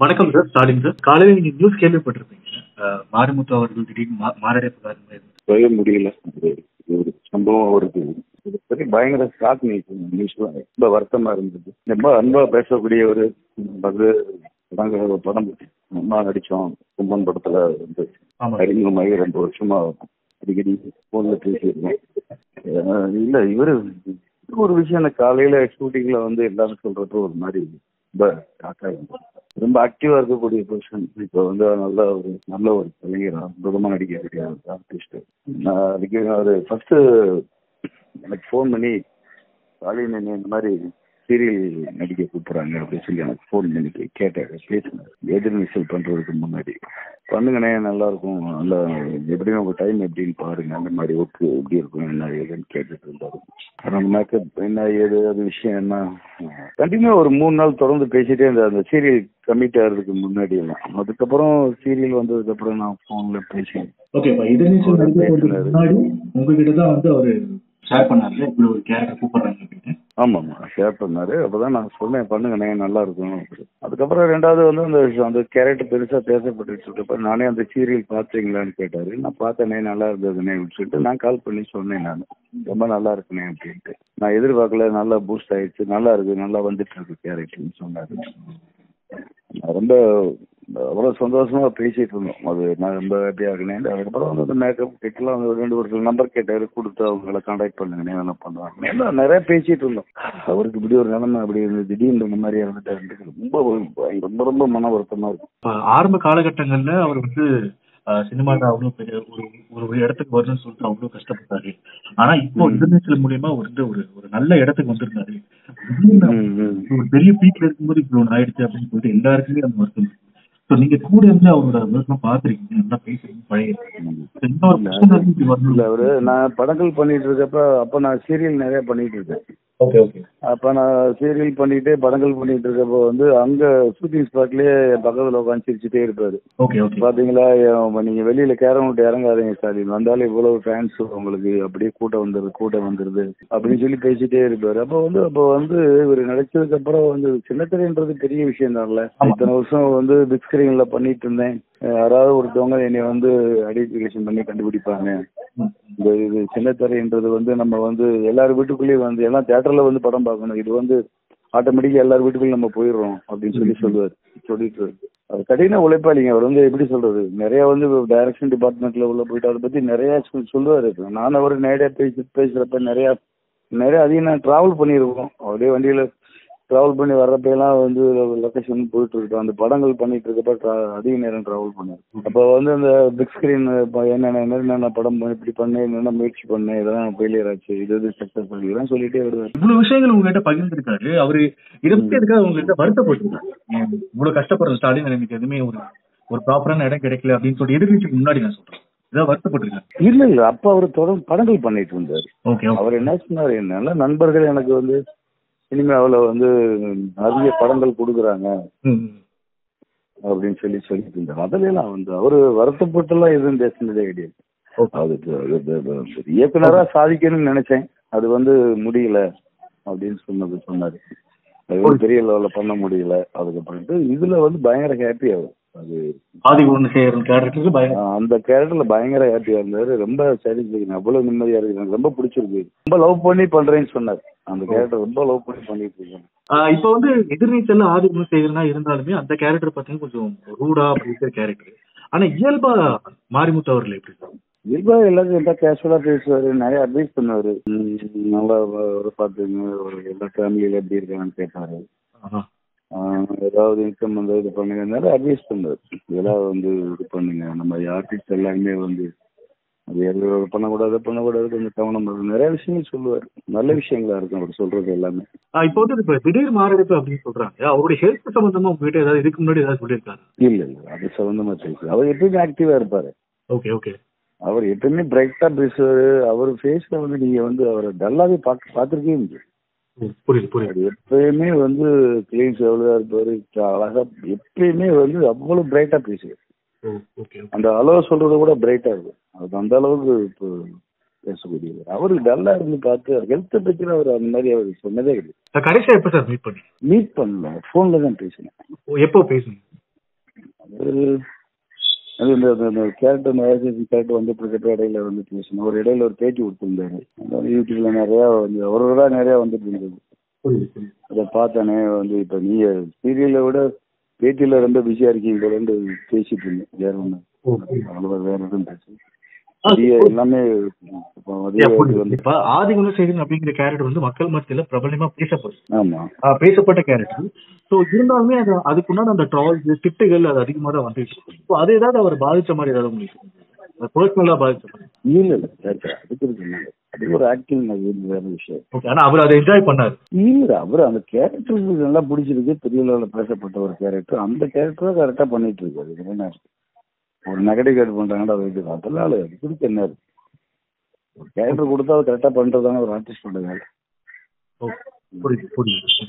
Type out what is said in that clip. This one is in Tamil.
வணக்கம் சார் ஸ்டாலின் சார் காலையில நீங்க நியூஸ் கேள்விப்பட்டிருப்பீங்க. மாரிமுத்து அவர்கள் திடீர்னு மாரடைப்பு சொல்லவே முடியல ஒரு சம்பவம் வருது. இது பத்தி பயங்கர ஷாக் நியூஸ் ரொம்ப வருத்தமா இருந்தது. ரொம்ப அன்பா பேசக்கூடிய ஒரு படங்கள் ஒரு படம் அம்மா நடிச்சோம். கும்பன் படத்துல வந்து அறிமுகமாகி ரெண்டு வருஷமா அடிக்கடி போன்ல பேசியிருக்கோம். அஹ் இல்ல இவரு ஒரு விஷயம் காலையில ஷூட்டிங்ல வந்து எல்லாரும் சொல்றப்ப ஒரு மாதிரி ரொம்ப ஷாக்கா இருந்தது. ரொம்ப ஆக்டிவா இருக்கக்கூடிய பொசிஷன் இப்போ வந்து நல்ல ஒரு நல்ல ஒரு கலைஞர் அற்புதமா நடிக்கக்கூடிய ஆர்டிஸ்ட் நான் அதுக்கு அவர் ஃபர்ஸ்ட் எனக்கு ஃபோன் பண்ணி ஸ்டாலின் என்னை இந்த மாதிரி சீரியல் நடிக்க கூப்பிடுறாங்க அப்படின்னு சொல்லி எனக்கு ஃபோன் பண்ணி கேட்டாரு பேசினார் எதிர்நீச்சல் பண்றதுக்கு முன்னாடி. பண்ணுங்கண்ணே நல்லா இருக்கும். நல்லா எப்படியும் உங்க டைம் எப்படின்னு பாருங்க. அந்த மாதிரி ஒர்க்கு எப்படி இருக்கும் என்ன ஏதுன்னு கேட்டுட்டு இருந்தாரு. அப்புறம் மேக்கப் என்ன ஏது அது விஷயம் என்ன? கண்டினியூ ஒரு மூணு நாள் தொடர்ந்து பேசிட்டே இருந்தார் அந்த சீரியல் கமிட் ஆகிறதுக்கு முன்னாடி எல்லாம். அதுக்கப்புறம் சீரியல் வந்ததுக்கு அப்புறம் நான் போன்ல பேசி ஓகே இப்ப எதிர்நீச்சல் நடிக்க போறதுக்கு முன்னாடி உங்ககிட்ட தான் வந்து அவரு ஷேர் பண்ணார்ல இப்படி ஒரு கேரக்டர் கூப்பிடுறாங்க ஆமாம்மா ஷேர் பண்ணாரு. அப்பதான் நான் சொன்னேன் பண்ணுங்கண்ணே நல்லா இருக்கும் அதுக்கப்புறம் ரெண்டாவது வந்து அந்த அந்த கேரட் பெருசா பேசப்பட்டு இருக்கப்ப நானே அந்த சீரியல் பார்த்தீங்களான்னு கேட்டாரு. நான் பார்த்தேனே நல்லா இருந்ததுனே அப்படின்னு சொல்லிட்டு நான் கால் பண்ணி சொன்னேன் நான். ரொம்ப நல்லா இருக்கனே அப்படின்ட்டு. நான் எதிர்பார்க்கல நல்லா பூஸ்ட் ஆயிடுச்சு நல்லா இருக்கு நல்லா வந்துட்டு இருக்கு கேரட்னு சொன்னாரு ரொம்ப அவ்வளோ சந்தோஷமா பேசிட்டு இருந்தோம். அது நான் ரொம்ப ஹாப்பியாக இருக்கேன் அதுக்கப்புறம் வந்து அந்த மேக்கப் வந்து ஒரு ரெண்டு ஒரு நம்பர் கேட்டாரு கொடுத்து அவங்கள கான்டாக்ட் பண்ணுங்க என்ன பண்ணுவாங்க எல்லாம் நிறைய பேசிட்டு இருந்தோம். அவருக்கு இப்படி ஒரு நிலைமை அப்படி இருந்து திடீர்னு இந்த மாதிரி இருந்துட்டு ரொம்ப ரொம்ப ரொம்ப மன வருத்தமா இருக்கு. இப்ப ஆரம்ப காலகட்டங்கள்ல அவர் வந்து அஹ், சினிமால அவ்வளவு பெரிய ஒரு ஒரு இடத்துக்கு வரணும்னு சொல்லிட்டு அவ்வளவு கஷ்டப்பட்டாரு. ஆனா இப்போ. எதிர்நீச்சல் மூலியமா அவர் வந்து ஒரு ஒரு நல்ல இடத்துக்கு வந்திருந்தாரு. ஒரு பெரிய பீக்ல இருக்கும்போது இப்படி ஒன்று ஆயிடுச்சு அப்படின்னு சொல்லிட்டு எல்லாருக்குமே அந்த வருத்தம் So, நீங்க கூட இருந்து அவரோட ஒர்க்லாம் பாத்துருக்கீங்க நல்லா பேசுறீங்க பழைய அவரு நான் படங்கள் பண்ணிட்டு இருக்கப்ப அப்ப நான் சீரியல் நிறைய பண்ணிட்டு இருக்கேன் ஓகே ஓகே அப்ப நான் சீரியல் பண்ணிட்டு படங்கள் பண்ணிட்டு இருக்கப்போ வந்து அங்க ஷூட்டிங் ஸ்பாட்லயே பக்கத்துல உட்காந்து சிரிச்சுட்டே இருப்பாரு. பாத்தீங்களா? நீங்க வெளியில கேரம் விட்டு இறங்காதீங்க ஸ்டாலின். வந்தாலும் இவ்வளவு ஃபேன்ஸ் உங்களுக்கு. அப்படியே கூட்டம் வந்துருது கூட்டம் வந்துருது அப்படின்னு சொல்லி பேசிட்டே இருப்பாரு. அப்ப வந்து அப்ப வந்து இவர் நடிச்சதுக்கு அப்புறம் வந்து சின்னத்திரைன்றது பெரிய விஷயம் தான்ல. இத்தனை வருஷம் வந்து பிக் ஸ்கிரீன்ல பண்ணிட்டு இருந்தேன். யாராவது ஒருத்தவங்க என்னை வந்து ஐடென்டிஃபிகேஷன் பண்ணி கண்டுபிடிப்பாங்க. இந்த இது சின்னத்திரைன்றது வந்து நம்ம வந்து எல்லார் வீட்டுக்குள்ளேயும் வந்து எல்லாம் தியேட்டர்ல வந்து படம் பார்க்கணும். இது வந்து ஆட்டோமேட்டிக்கா எல்லார் வீட்டுக்குள்ளயும் நம்ம போயிடுறோம் அப்படின்னு சொல்லி சொல்லுவார் சொல்லிட்டு அது கடின உழைப்பாளிங்க அவர் வந்து எப்படி சொல்றது? நிறைய வந்து டைரக்ஷன் டிபார்ட்மெண்ட்ல உள்ள போயிட்டு அதை பத்தி நிறைய சொல்- சொல்லுவாரு. நான் அவர் நேரடியா பேசி பேசுறப்ப நிறைய நிறைய அதிகம் நான் டிராவல் பண்ணியிருக்கோம். அப்படியே வண்டியில டிராவல் பண்ணி வர்றப்ப எல்லாம் வந்து லொகேஷன் போயிட்டு இருக்கோம் அந்த படங்கள் பண்ணிட்டு இருக்கப்ப அதிக நேரம் டிராவல் பண்ணேன். அப்போ வந்து அந்த பிக் ஸ்கிரீன் என்னென்ன என்னென்ன படம் பண்ண- இப்படி பண்ணேன் என்னென்ன முயற்சி பண்ணேன் இதெல்லாம் ஃபெயிலியர் ஆச்சு. இது இது சக்சஸ் இதெல்லாம் சொல்லிட்டே வருவார் இவ்வளவு விஷயங்கள் உங்ககிட்ட பகிர்ந்திருக்காரு. அவரு இதை பத்தி எதுக்காக உங்ககிட்ட வருத்தப்பட்டிருக்காரு? இவ்வளவு கஷ்டப்படுற ஸ்டாலின் எனக்கு எதுவுமே ஒரு ஒரு ப்ராப்பரான இடம் கிடைக்கல அப்படின்னு சொல்லி எதிர்கட்சிக்கு முன்னாடி நான் சொல்றேன். இல்ல இல்ல. அப்ப அவர் தொடர்ந்து படங்கள் பண்ணிட்டு இருந்தாரு. அவர் என்ன சொன்னாரு? நல்ல நண்பர்கள் எனக்கு வந்து சினிமாவில் வந்து நிறைய படங்கள் கொடுக்குறாங்க. ம். அப்படின்னு சொல்லி சொல்லிட்டு இருந்தார் அதுல எல்லாம் வந்து அவரு வருத்தப்பட்டுலாம் எதுவும் பேசினதே கிடையாது. ஓகே. அது அது- அது- அது இயக்குனரா சாதிக்கணும்னு நினைச்சேன். அது வந்து முடியல அப்படின்னு சொன்னது சொன்னாரு. பெரிய லெவலில் பண்ண முடியல. அதுக்கப்புறம்ட்டு இதுல வந்து பயங்கர ஹாப்பி ஆகும் அது ஆதி ஒன்று செய்யற கேரக்டருக்கு அந்த கேரக்டர்ல பயங்கர ஹாப்பியா இருந்தாரு. ரொம்ப சாட்டிஸ்ஃபேக்ஷன் அவ்வளவு நிம்மதியா இருக்கு எனக்கு ரொம்ப பிடிச்சிருக்கு. ரொம்ப லவ் பண்ணி பண்றேன்னு சொன்னார். அந்த கேரக்டர் ரொம்ப லவ் பண்ணி பண்ணிட்டு இருக்கேன் இப்ப வந்து எதிர்நீச்சல்ல ஆதி ஒன்று இருந்தாலுமே அந்த கேரக்டர் பார்த்தீங்கன்னா கொஞ்சம் ரூடா அப்படி இருக்கிற கேரக்டர் ஆனா இயல்பா மாரிமுத்து அவர்கள் எப்படி இயல்பா எல்லாத்தையும் எல்லாம் கேஷுவலா பேசுவாரு. நிறைய அட்வைஸ் பண்ணுவாரு. நல்லா ஒரு பாத்துங்க ஒரு எல்லா ஃபேமிலியில எப்படி இருக்காங்கன்னு. ஆஹ். ஏதாவது இன்கம் வந்து இது பண்ணுங்க நிறைய அட்வைஸ் பண்ணுவாரு இதெல்லாம் வந்து இது பண்ணுங்க. நம்ம ஆர்டிஸ்ட் எல்லாருமே வந்து அது எது பண்ணக்கூடாது பண்ணக்கூடாது கொஞ்சம் கவனம் பண்ணணும். நிறைய விஷயங்கள் சொல்லுவார். நல்ல விஷயங்களா இருக்கும் அவர் சொல்றது எல்லாமே. இப்போ வந்து இப்ப திடீர் மாரடைப்பு அப்படின்னு சொல்றாங்க. அவருடைய ஹெல்த் சம்பந்தமா உங்ககிட்ட ஏதாவது இதுக்கு முன்னாடி ஏதாவது சொல்லியிருக்காரு? இல்ல இல்ல அது சம்பந்தமா பேசு அவர் எப்பயுமே ஆக்டிவா இருப்பாரு. Okay okay. அவர் எப்பயுமே பிரைட்டா பேசுவாரு. அவர் ஃபேஸ்ல வந்து நீங்க வந்து அவரை டல்லாவே பார்க்க பார்த்துருக்கே முடியும் புரியுது புரியுது. எப்பயுமே வந்து கிளீன்ஸ் எவ்வளவு இருப்பாரு அழகா எப்பயுமே வந்து அவ்வளவு பிரைட்டா பேசுவார். ஓகே அந்த அளவு சொல்றத கூட பிரைட்டா இருக்கும் அது அந்த அளவுக்கு இப்போ பேசக்கூடியவர். அவரு டல்லா இருந்து பார்த்து ஹெல்த்தை பத்தி அவர் அந்த மாதிரி அவர் சொன்னதே கிடையாது. கடைசியா எப்ப சார் மீட் பண்ணி மீட் பண்ணல போன்ல தான் பேசினேன். எப்போ பேசுங்க அது- அது இந்த இந்த கேரக்டர் மேரேஜ் கேரக்டர் வந்துட்டு இருக்க இடையில வந்து பேசணும். ஒரு இடையில ஒரு பேட்டி கொடுத்துருந்தாரு. யூடியூப்ல நிறைய வந்து ஒரு ஒரு நிறைய வந்துட்டு இருந்தது அதை பார்த்தோன்னே வந்து இப்போ நீங்க சீரியலை விட பேட்டியில ரொம்ப பிஸியா இருக்கீங்க பேசிட்டு இருந்தேன் வேற ஒன்று ஓகே அவ்வளோ வேற எதுவும் பேசு எல்லாமே இப்போ இப்ப ஆதிகுணசேகரன் அப்படிங்கிற கேரக்டர் வந்து மக்கள் மத்தியில பிரபலமா பேசப்படுது. பேசப்பட்ட கேரக்டர் சோ இருந்தாலுமே அது அதுக்குண்டான அந்த ட்ரால்ஸ் திட்டுகள் அது அதிகமா தான் வந்துட்டு இருக்கு. இப்போ அது ஏதாவது அவர் பாதிச்ச மாதிரி ஏதாவது உங்களுக்கு பர்சனலா பாதிச்ச மாதிரி? இல்ல இல்ல. அதுக்கு இருக்கு. அது ஒரு ஆக்டிங் வேற விஷயம். ஓகே ஆனா அவர் அதை என்ஜாய் பண்ணாரு. இல்ல அவர் அந்த கேரக்டர் நல்லா பிடிச்சிருக்கு. பெரிய பேசப்பட்ட ஒரு கேரக்டர் அந்த கேரக்டரை கரெக்டா பண்ணிட்டு இருக்காரு. ஒரு நெகட்டிவ் கேட் பண்றாங்கன்னா அதை வைக்கிறது அதெல்லாம் இல்ல. அது கொடுத்து என்ன இருக்கு ஒரு கேரக்டர் கொடுத்தா அதை கரெக்டா பண்றதான ஒரு ஆர்டிஸ்டோட வேலை புரியுது புரியுது